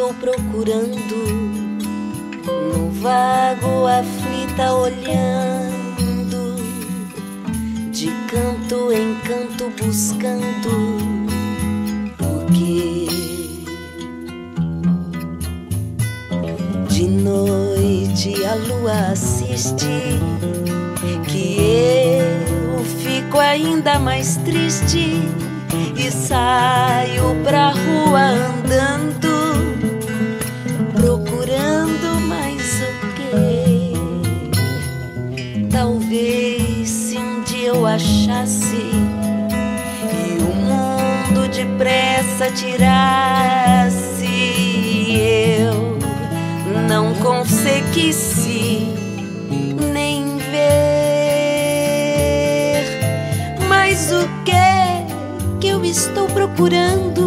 estou procurando, no vago aflita olhando, de canto em canto buscando o que de noite a lua assiste, que eu fico ainda mais triste. E saio achasse e o mundo depressa tirasse, eu não conseguisse nem ver. Mas o que? que eu estou procurando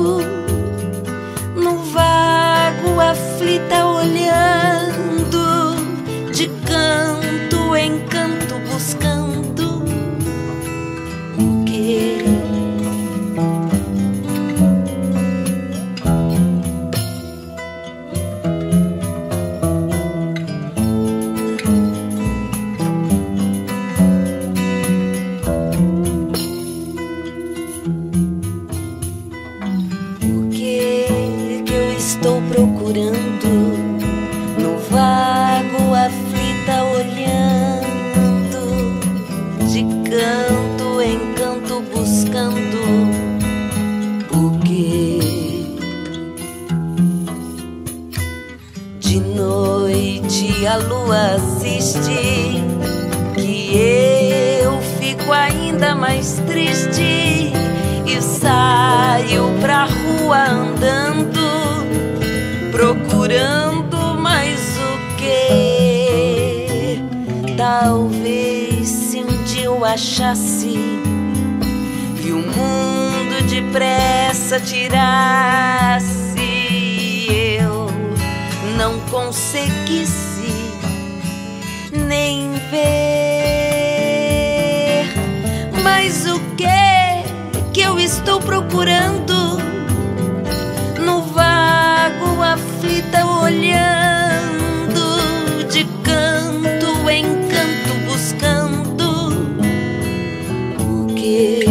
procurando no vago aflita olhando de canto em canto buscando o que de noite a lua assiste que eu fico ainda mais triste e saio Talvez se um dia eu achasse e o mundo depressa tirasse, eu não conseguisse nem ver. Mas o que que eu estou procurando give.